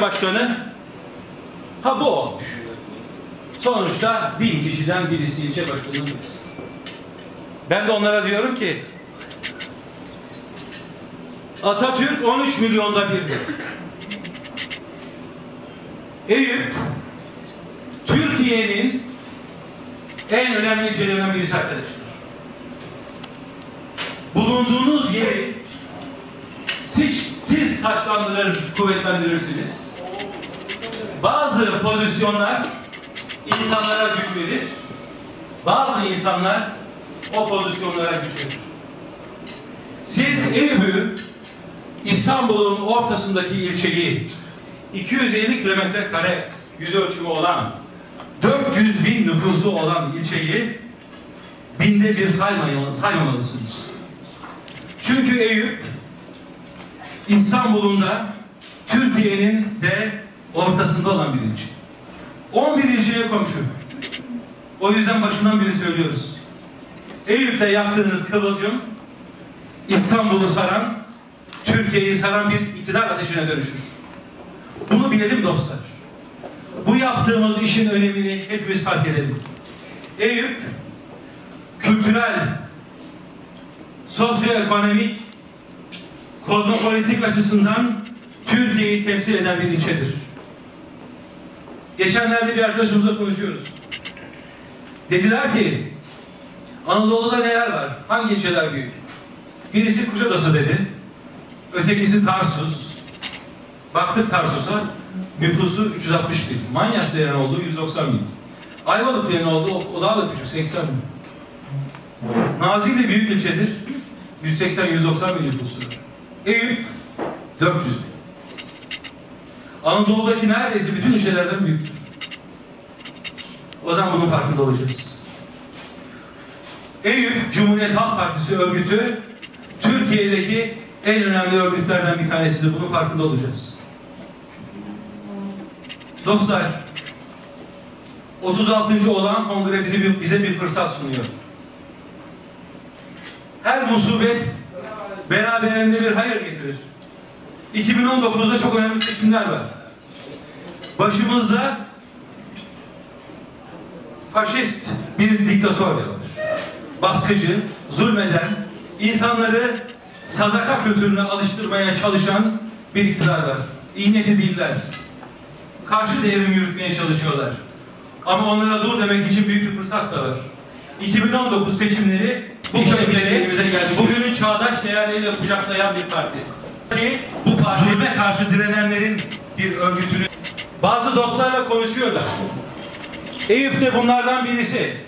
Başkanı ha bu olmuş. Sonuçta bin kişiden birisi ilçe başkanı. birisi. Ben de onlara diyorum ki Atatürk 13 milyonda birdi. Eyüp Türkiye'nin en önemli ilçelerinden birisi arkadaşlar. Bulunduğunuz yeri siz, siz taşlandırır, kuvvetlendirirsiniz. Bazı pozisyonlar insanlara güç verir. Bazı insanlar o pozisyonlara güç verir. Siz Eyüp'ü İstanbul'un ortasındaki ilçeyi 250 kilometre kare yüz ölçümü olan 400 bin nüfusu olan ilçeyi binde bir saymamalısınız. Çünkü Eyüp İstanbul'un da Türkiye'nin de ortasında olan bir ilçe. 11 ilçeye komşu. O yüzden başından beri söylüyoruz. Eyüp'te yaptığınız kıvılcım İstanbul'u saran, Türkiye'yi saran bir iktidar ateşine dönüşür. Bunu bilelim dostlar. Bu yaptığımız işin önemini hepimiz fark edelim. Eyüp kültürel, sosyoekonomik, kozmopolitik açısından Türkiye'yi temsil eden bir ilçedir. Geçenlerde bir arkadaşımızla konuşuyoruz. Dediler ki Anadolu'da neler var? Hangi ilçeler büyük? Birisi Kuşadası dedi. Ötekisi Tarsus. Baktık Tarsus'a nüfusu 360 bin. Manyas diyen oldu 190 bin. Ayvalık diyen oldu o, o daha da küçük 80 bin. Nazilli büyük ilçedir. 180-190 bin nüfusu. Eyüp 400 bin. Anadolu'daki neredeyse bütün ilçelerden büyüktür. O zaman bunun farkında olacağız. Eyüp Cumhuriyet Halk Partisi örgütü Türkiye'deki en önemli örgütlerden bir tanesidir. Bunun farkında olacağız. Dostlar 36. olan kongre bize bir, bize bir fırsat sunuyor. Her musibet beraberinde bir hayır getirir. 2019'da çok önemli seçimler var. Başımızda faşist bir diktatör var. Baskıcı, zulmeden, insanları sadaka kültürüne alıştırmaya çalışan bir iktidar var. İyi niyetli değiller. Karşı devrim yürütmeye çalışıyorlar. Ama onlara dur demek için büyük bir fırsat da var. 2019 seçimleri bu kökleri bugünün çağdaş değerleriyle kucaklayan bir parti. Ki bu partime karşı direnenlerin bir örgütünü bazı dostlarla konuşuyorlar. Eyüp de bunlardan birisi.